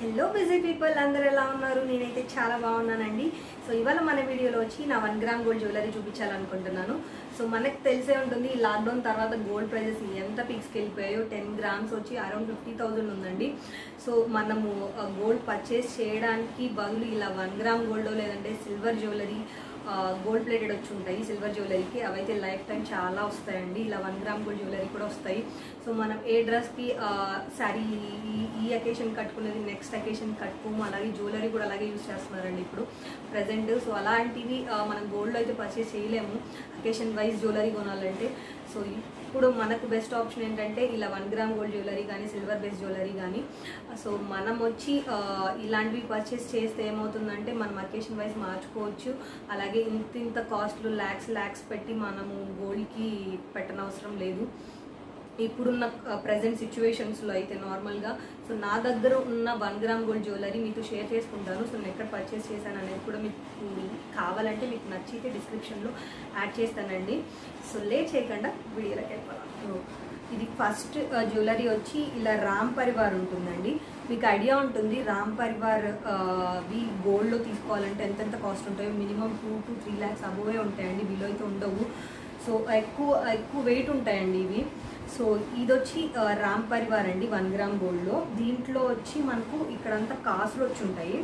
Hello busy people అందరు ఎలా ఉన్నారు? నేనైతే చాలా బాగున్నానండి. సో ఇవాళ మన వీడియోలో వచ్చి నా వన్ గ్రామ్ గోల్డ్ జ్యువెలరీ చూపించాలనుకుంటున్నాను. సో మనకు తెలిసే ఉంటుంది ఈ లాక్డౌన్ తర్వాత గోల్డ్ ప్రైజెస్ ఎంత పిక్స్కి వెళ్ళిపోయాయో. టెన్ గ్రామ్స్ వచ్చి అరౌండ్ ఫిఫ్టీ థౌజండ్ ఉందండి. సో మనము గోల్డ్ పర్చేస్ చేయడానికి బదులు ఇలా వన్ గ్రామ్ గోల్డ్ లేదంటే సిల్వర్ జ్యువెలరీ గోల్డ్ ప్లేటెడ్ వచ్చి ఉంటాయి సిల్వర్ జ్యువెలరీకి అవైతే లైఫ్ టైం చాలా వస్తాయండి. ఇలా వన్ గ్రామ్ గోల్డ్ జ్యువెలరీ కూడా వస్తాయి. సో మనం ఏ డ్రెస్కి శారీ ఈ అకేషన్ కట్టుకునేది నెక్స్ట్ అకేషన్ కట్టుకోము. అలాగే జ్యువెలరీ కూడా అలాగే యూజ్ చేస్తున్నారండి ఇప్పుడు ప్రజెంట్ సో అలాంటివి మనం గోల్డ్లో అయితే పర్చేస్ చేయలేము. అకేషన్ వైజ్ జ్యువెలరీ కొనాలంటే. సో ఇప్పుడు మనకు బెస్ట్ ఆప్షన్ ఏంటంటే ఇలా వన్ గ్రామ్ గోల్డ్ జ్యువెలరీ కానీ సిల్వర్ బేస్ జ్యువెలరీ కానీ సో మనం వచ్చి ఇలాంటివి పర్చేస్ చేస్తే ఏమవుతుందంటే మనం అకేషన్ వైజ్ మార్చుకోవచ్చు. అలాగే ఇంత ఇంత కాస్ట్లు ల్యాక్స్ ల్యాక్స్ పెట్టి మనము గోల్డ్కి పెట్టనవసరం లేదు. ఇప్పుడున్న ప్రజెంట్ సిచ్యువేషన్స్లో అయితే నార్మల్గా సో నా దగ్గర ఉన్న వన్ గ్రామ్ గోల్డ్ జ్యువెలరీ మీతో షేర్ చేసుకుంటాను. సో నేను ఎక్కడ పర్చేస్ చేశాను అనేది కూడా మీకు కావాలంటే మీకు నచ్చితే డిస్క్రిప్షన్లో యాడ్ చేస్తానండి. సో లే చేయకుండా వీడియోలోకి వెళ్ళిపోదాం. ఇది ఫస్ట్ జ్యువెలరీ వచ్చి ఇలా రామ్ పరివార్ ఉంటుందండి. మీకు ఐడియా ఉంటుంది రామ్ పరివార్ వి గోల్డ్లో తీసుకోవాలంటే ఎంతెంత కాస్ట్ ఉంటాయో? Minimum two to three lakhs above ఉంటాయండి. బిలో అయితే ఉండవు. సో ఎక్కువ ఎక్కువ వెయిట్ ఉంటాయండి ఇవి. సో ఇది వచ్చి రామ్ పరివార్ అండి వన్ గ్రామ్ గోల్డ్లో. దీంట్లో వచ్చి మనకు ఇక్కడంతా కాసులు వచ్చి ఉంటాయి.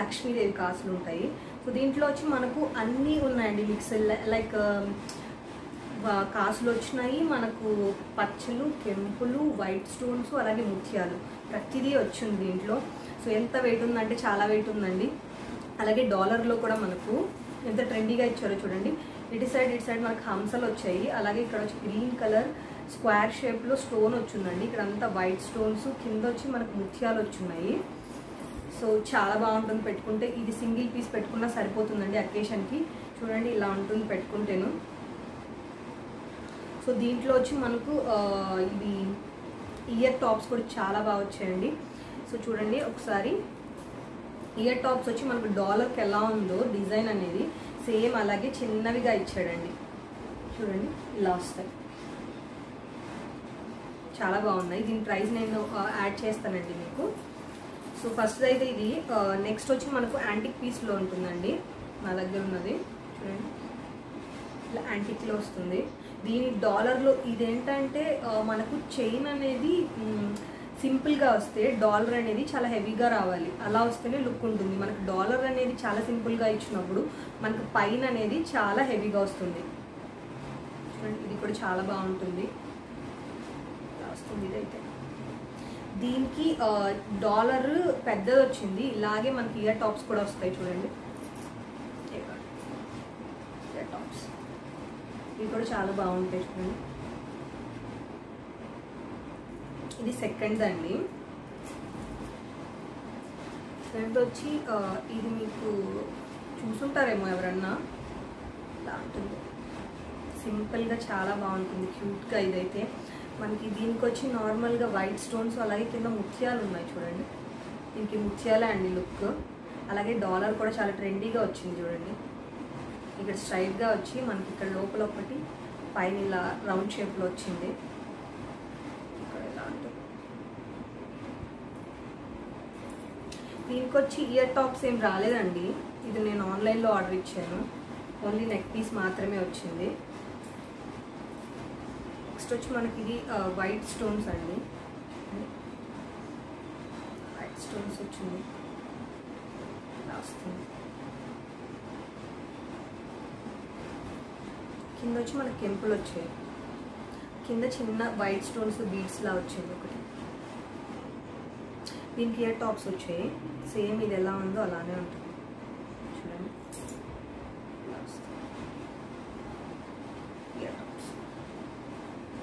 లక్ష్మీదేవి కాసులు ఉంటాయి. సో దీంట్లో వచ్చి మనకు అన్నీ ఉన్నాయండి మిక్స్ లైక్ కాసులు వచ్చినాయి. మనకు పచ్చలు కెంపులు వైట్ స్టోన్స్ అలాగే ముత్యాలు. ప్రతిదీ వచ్చింది దీంట్లో. సో ఎంత వెయిట్ ఉందంటే చాలా వెయిట్ ఉందండి. అలాగే డాలర్లో కూడా మనకు ఎంత ట్రెండీగా ఇచ్చారో చూడండి. ఇటు సైడ్ ఇటు సైడ్ మనకు హంసలు వచ్చాయి. అలాగే ఇక్కడ వచ్చి గ్రీన్ కలర్ స్క్వేర్ షేప్లో స్టోన్ వచ్చిందండి. ఇక్కడ అంతా వైట్ స్టోన్స్ కింద వచ్చి మనకు ముత్యాలు వచ్చున్నాయి. సో చాలా బాగుంటుంది పెట్టుకుంటే. ఇది సింగిల్ పీస్ పెట్టుకున్నా సరిపోతుందండి అకేషన్కి. చూడండి ఇలా ఉంటుంది పెట్టుకుంటేను. సో దీంట్లో వచ్చి మనకు ఇది ఇవి ఇయర్ టాప్స్ కూడా చాలా బాగా వచ్చాయండి. సో చూడండి ఒకసారి ఇయర్ టాప్స్ వచ్చి మనకు డాలర్కి ఎలా ఉందో డిజైన్ అనేది. సేమ్ అలాగే చిన్నవిగా ఇచ్చాడండి. చూడండి ఇలా వస్తాయి. చాలా బాగున్నాయి. దీని ప్రైస్ నేను యాడ్ చేస్తానండి మీకు. సో ఫస్ట్ అయితే ఇది నెక్స్ట్ వచ్చి మనకు యాంటిక్ పీస్లో ఉంటుందండి. నా దగ్గర ఉన్నది. చూడండి. ఇలా యాంటిక్లో వస్తుంది. దీని డాలర్లో ఇదేంటంటే మనకు చైన్ అనేది సింపుల్గా వస్తే డాలర్ అనేది చాలా హెవీగా రావాలి. అలా వస్తేనే లుక్ ఉంటుంది. మనకు డాలర్ అనేది చాలా సింపుల్గా ఇచ్చినప్పుడు మనకు పైన అనేది చాలా హెవీగా వస్తుంది. చూడండి ఇది కూడా చాలా బాగుంటుంది. వస్తుంది ఇదైతే. దీనికి డాలర్ పెద్దది వచ్చింది. ఇలాగే మనకి ఇయర్ టాప్స్ కూడా వస్తాయి చూడండి. Ear tops. ఇవి కూడా చాలా బాగుంటాయి చూడండి. ఇది సెకండ్ అండి. థర్డ్ వచ్చి ఇది మీకు చూసుంటారేమో ఎవరన్నా? ఇలా సింపుల్గా చాలా బాగుంటుంది క్యూట్గా ఇదైతే. మనకి దీనికి వచ్చి నార్మల్గా వైట్ స్టోన్స్ అలాగే కింద ముత్యాలు ఉన్నాయి చూడండి. దీనికి ముత్యాలే అండి లుక్ అలాగే డాలర్ కూడా చాలా ట్రెండీగా వచ్చింది చూడండి. ఇక్కడ స్ట్రైట్గా వచ్చి మనకి ఇక్కడ లోపల ఒకటి పైన ఇలా రౌండ్ షేప్లో వచ్చింది ఇక్కడ ఇలా ఉంటుంది దీనికి వచ్చి ఇయర్ టాప్స్ ఏం రాలేదండి. ఇది నేను ఆన్లైన్లో ఆర్డర్ ఇచ్చాను. ఓన్లీ నెక్ పీస్ మాత్రమే వచ్చింది. నెక్స్ట్ వచ్చి మనకి ఇది వైట్ స్టోన్స్ అండి. వైట్ స్టోన్స్ వచ్చింది. వస్తుంది కింద వచ్చి మనకి కెంపులు వచ్చాయి. కింద చిన్న వైట్ స్టోన్స్ బీడ్స్లా వచ్చింది ఒకటి. దీనికి ఇయర్ టాప్స్ వచ్చాయి? సేమ్ ఇది ఎలా ఉందో అలానే ఉంటుంది. చూడండి.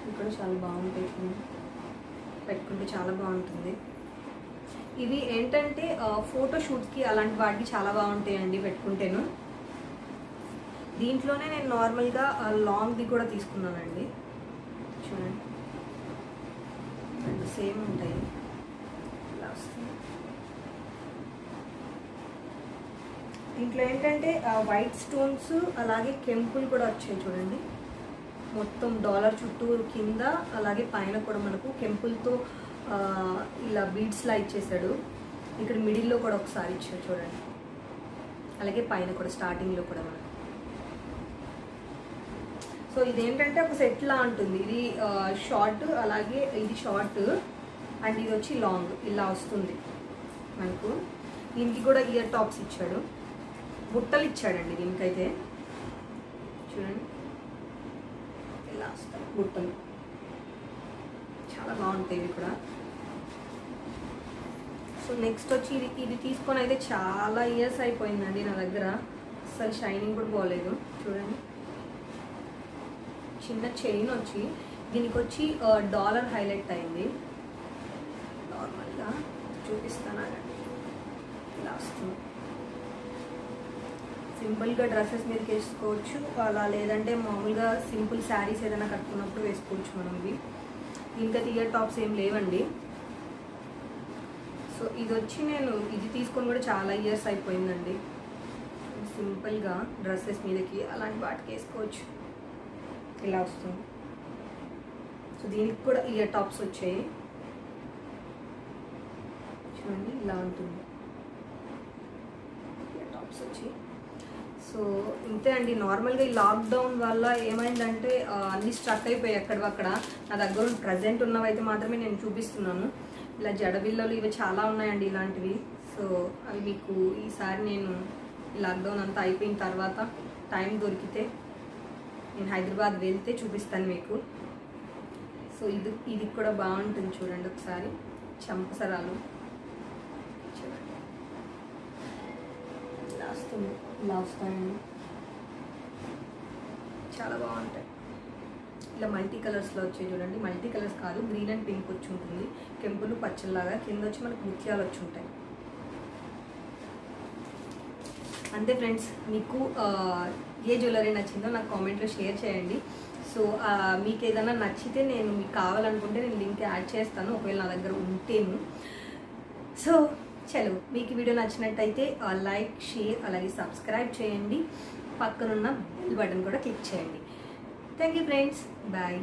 ఇక్కడ చాలా బాగుంటాయి పెట్టుకుంటే చాలా బాగుంటుంది. ఇవి ఏంటంటే ఫోటోషూట్కి అలాంటి వాటికి చాలా బాగుంటాయండి పెట్టుకుంటేను. దీంట్లోనే నేను నార్మల్గా లాంగ్ది కూడా తీసుకున్నానండి. చూడండి. సేమ్ ఉంటాయి. వస్తుంది. దీంట్లో ఏంటంటే వైట్ స్టోన్స్ అలాగే కెంపులు కూడా వచ్చాయి చూడండి. మొత్తం డాలర్ చుట్టూ కింద అలాగే పైన కూడా మనకు కెంపుల్తో ఇలా బీడ్స్లా ఇచ్చేసాడు ఇక్కడ మిడిల్లో కూడా ఒకసారి ఇచ్చాడు చూడండి. అలాగే పైన కూడా స్టార్టింగ్లో కూడా మనకు. సో ఇదేంటంటే ఒక సెట్ లా ఉంటుంది. ఇది షార్ట్ అలాగే ఇది షార్ట్ అండ్ ఇది వచ్చి లాంగ్ ఇలా వస్తుంది. మనకు దీనికి కూడా ఇయర్ టాప్స్ ఇచ్చాడు. బుట్టలు ఇచ్చాడండి దీనికైతే. చూడండి. ఇలా వస్తాయి బుట్టలు. చాలా బాగుంటాయి ఇవి కూడా. సో నెక్స్ట్ వచ్చి ఇది ఇది తీసుకొని అయితే చాలా ఇయర్స్ అయిపోయిందండి నా దగ్గర. అసలు షైనింగ్ కూడా పోలేదు. చూడండి. చిన్న చైన్ వచ్చి దీనికి వచ్చి డాలర్ హైలైట్ అయింది. చూపిస్తాను ఇలా వస్తుంది. సింపుల్గా డ్రెస్సెస్ మీదకి వేసుకోవచ్చు. అలా లేదంటే మామూలుగా సింపుల్ శారీస్ ఏదైనా కట్టుకున్నప్పుడు వేసుకోవచ్చు మనం ఇవి. ఇంకా ఇయర్ టాప్స్ ఏం లేవండి. సో ఇది వచ్చి నేను ఇది తీసుకొని కూడా చాలా ఇయర్స్ అయిపోయిందండి. సింపుల్గా డ్రెస్సెస్ మీదకి అలాంటి వాటికి వేసుకోవచ్చు. ఇలా వస్తుంది. సో దీనికి కూడా ఇయర్ టాప్స్ వచ్చాయి. చూడండి ఇలా ఉంటుంది. టాప్స్ వచ్చి. సో ఇంతే అండి. నార్మల్గా ఈ లాక్డౌన్ వల్ల ఏమైందంటే అన్ని స్ట్రక్ అయిపోయాయి ఎక్కడవక్కడ నా దగ్గర ప్రజెంట్ ఉన్నవైతే మాత్రమే నేను చూపిస్తున్నాను. ఇలా జడబిల్లలు ఇవి చాలా ఉన్నాయండి ఇలాంటివి. సో అవి మీకు ఈసారి నేను ఈ లాక్డౌన్ అంతా అయిపోయిన తర్వాత టైం దొరికితే నేను హైదరాబాద్ వెళ్తే చూపిస్తాను మీకు. సో ఇది ఇది కూడా బాగుంటుంది చూడండి ఒకసారి. చంపసరాలు చూడండి ఇలా వస్తుంది ఇలా వస్తాయండి చాలా బాగుంటాయి. ఇలా మల్టీ కలర్స్లో వచ్చాయి చూడండి. మల్టీ కలర్స్ కాదు గ్రీన్ అండ్ పింక్ వచ్చి ఉంటుంది. కెంపులు పచ్చల్లాగా కింద వచ్చి మనకు ముత్యాలు వచ్చి ఉంటాయి. అంతే ఫ్రెండ్స్ మీకు ఏ జ్యువెలరీ నచ్చిందో నాకు కామెంట్లో షేర్ చేయండి. సో మీకు ఏదైనా నచ్చితే నేను మీకు కావాలనుకుంటే నేను లింక్ యాడ్ చేస్తాను. ఒకవేళ నా దగ్గర ఉంటేను. సో చలో మీకు వీడియో నచ్చినట్టయితే లైక్ షేర్ అలాగే సబ్స్క్రైబ్ చేయండి. పక్కనున్న బెల్ బటన్ కూడా క్లిక్ చేయండి. Thank you friends. బాయ్.